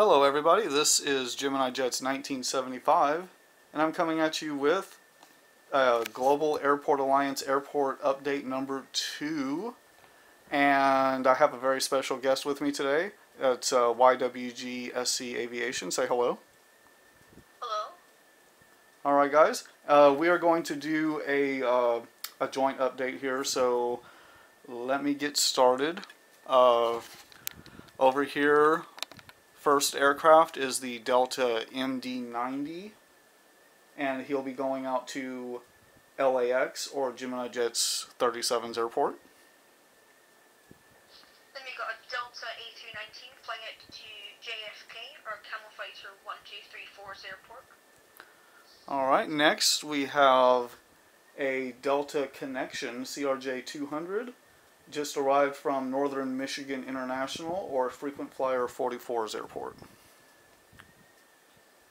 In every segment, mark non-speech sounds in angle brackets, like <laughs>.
Hello everybody, this is Gemini Jets 1975 and I'm coming at you with uh, Global Airport Alliance Airport Update number 2 and I have a very special guest with me today. It's uh, YWG SC Aviation. Say hello. Hello. Alright guys, uh, we are going to do a, uh, a joint update here so let me get started. Uh, over here first aircraft is the Delta MD-90 and he'll be going out to LAX or Gemini Jets 37's airport. Then we got a Delta A319 flying out to JFK or Camel Fighter 1234's airport. Alright, next we have a Delta Connection CRJ 200 just arrived from Northern Michigan International or Frequent Flyer 44's airport.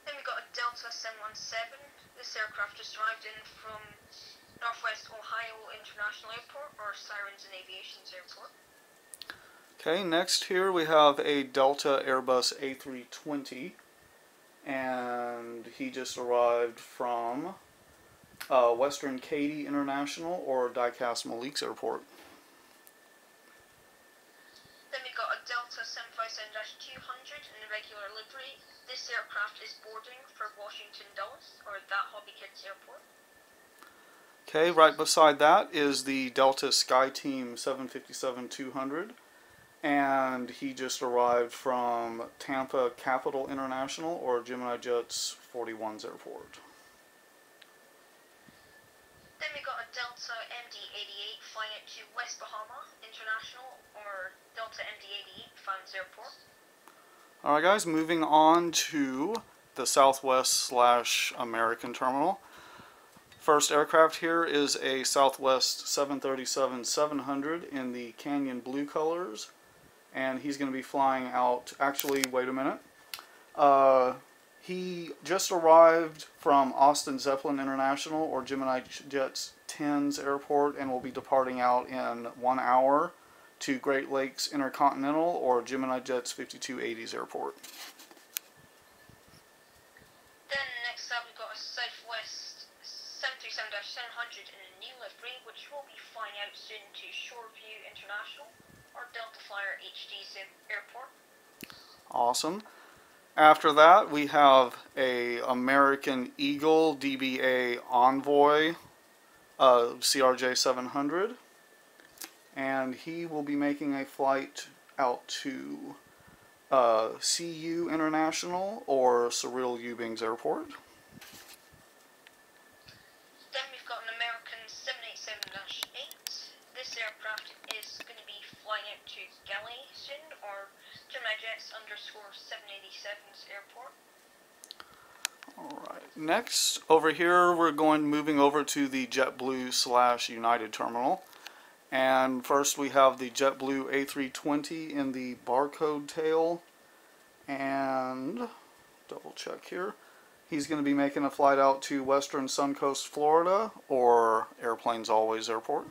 Then we got a Delta 717. This aircraft just arrived in from Northwest Ohio International Airport or Sirens and Aviation's airport. Okay, next here we have a Delta Airbus A320 and he just arrived from uh, Western Katy International or Diecast Malik's airport. This aircraft is boarding for Washington Dulles or That Hobby Kids Airport. Okay, right beside that is the Delta SkyTeam 757-200 and he just arrived from Tampa Capital International or Gemini Jets 41's airport. Then we got a Delta MD-88 flying to West Bahama International or Delta MD-88 Founds Airport. Alright guys, moving on to the Southwest slash American terminal. First aircraft here is a Southwest 737-700 in the Canyon Blue colors and he's going to be flying out, actually, wait a minute. Uh, he just arrived from Austin Zeppelin International or Gemini Jets 10's airport and will be departing out in one hour to Great Lakes Intercontinental or Gemini Jets 5280's airport. Then next up we've got a Southwest 737-700 in a new livery which will be flying out soon to Shoreview International or Delta Flyer HD's airport. Awesome. After that, we have a American Eagle DBA Envoy uh, CRJ 700, and he will be making a flight out to uh, CU International or Cyril Eubings Airport. Then we've got an American 787-8. This aircraft is going to be flying out to Galatian or Gemini underscore 787's airport. Alright, next over here we're going moving over to the JetBlue slash United terminal. And first we have the JetBlue A320 in the barcode tail. And double check here. He's going to be making a flight out to Western Suncoast, Florida, or Airplanes Always Airport.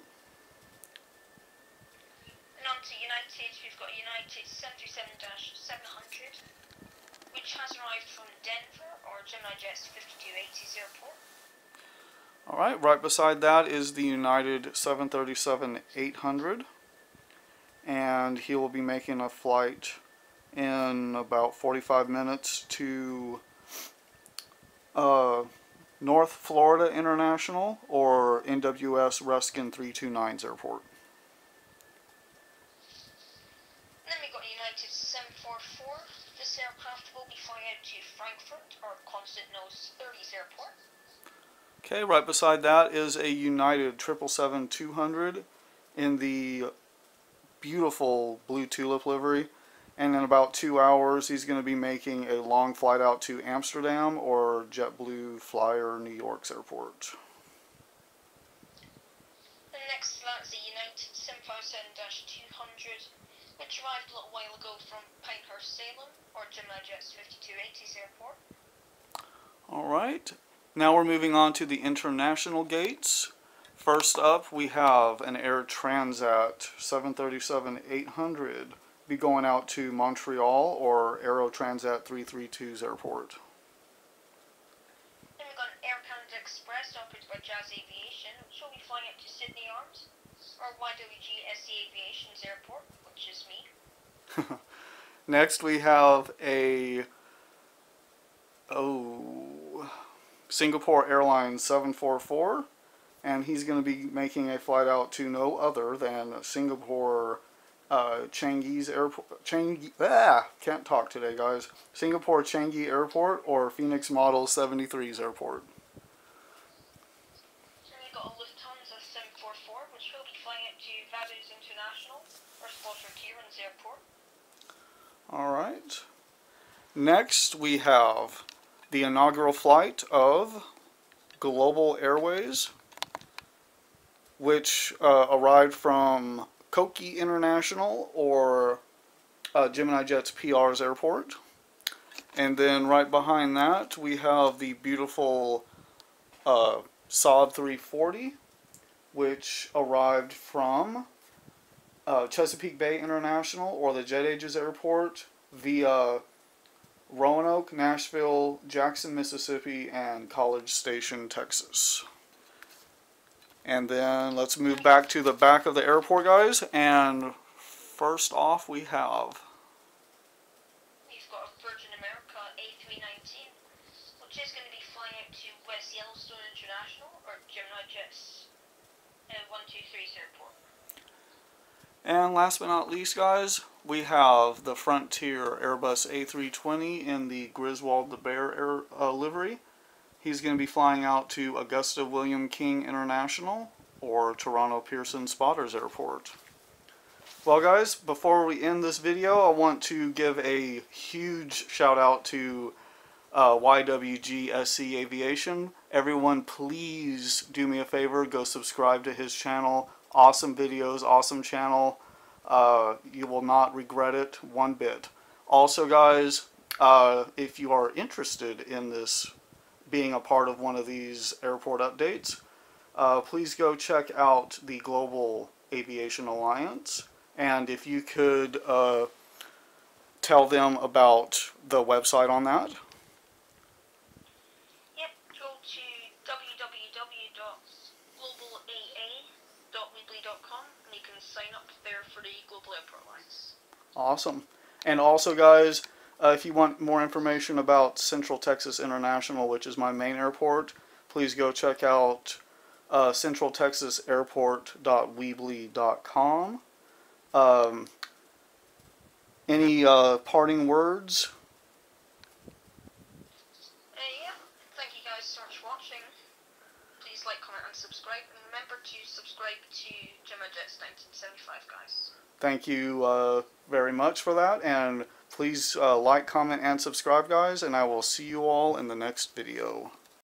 And on to United, we've got United 737-700, which has arrived from Denver or Gemini Jets 5280's airport. Alright, right beside that is the United 737-800. And he will be making a flight in about 45 minutes to uh, North Florida International or NWS Ruskin 329's airport. United 744. This aircraft will be flying to Frankfurt or Constant Nose 30's airport. Okay, right beside that is a United 777-200 in the beautiful blue tulip livery. And in about two hours, he's going to be making a long flight out to Amsterdam or JetBlue Flyer New York's airport. The next is the United 757-200, which arrived a little while ago from Pinehurst, Salem, or Gemini Jets 5280's airport. Alright, now we're moving on to the international gates. First up, we have an Air Transat 737-800 be going out to Montreal or Aero Transat 332's airport. Then we've got an Air Canada Express operated by Jazz Aviation, which will be flying out to Sydney Arms, or YWG SC Aviation's airport, which is me. <laughs> Next, we have a oh Singapore Airlines 744, and he's going to be making a flight out to no other than Singapore uh, Changi's Airport. Changi, ah, can't talk today, guys. Singapore Changi Airport or Phoenix Model 73's airport. Then we've got a Lufthansa 744, which will be flying out to Vaduz International, or Slaughter Kieran's airport. All right. Next, we have the inaugural flight of Global Airways, which uh, arrived from Koki International or uh, Gemini Jets PR's airport. And then right behind that, we have the beautiful uh, Saab 340, which arrived from uh, Chesapeake Bay International or the Jet Ages Airport via Roanoke, Nashville, Jackson, Mississippi, and College Station, Texas. And then let's move back to the back of the airport, guys. And first off, we have We've got Virgin America A319, which is going to be flying out to West Yellowstone International, or Gemini Jets uh, 123's airport. And last but not least, guys, we have the Frontier Airbus A320 in the Grizwald the Bear air, uh, livery. He's going to be flying out to Augusta William King International or Toronto Pearson Spotters Airport. Well, guys, before we end this video, I want to give a huge shout out to uh, YWG SC Aviation. Everyone, please do me a favor, go subscribe to his channel. Awesome videos, awesome channel. Uh, you will not regret it one bit. Also, guys, uh, if you are interested in this being a part of one of these airport updates, uh, please go check out the Global Aviation Alliance. And if you could uh, tell them about the website on that. Yep, go to www.globalia.weebly.com and you can sign up there for the Global Airport Alliance. Awesome. And also, guys, uh, if you want more information about Central Texas International, which is my main airport, please go check out uh, centraltexasairport.weebly.com. Um, any uh, parting words? Uh, yeah, thank you guys so much for watching. Please like, comment, and subscribe. And remember to subscribe to Gemini Jets 1975, guys. Thank you uh, very much for that. And please uh, like, comment, and subscribe, guys. And I will see you all in the next video.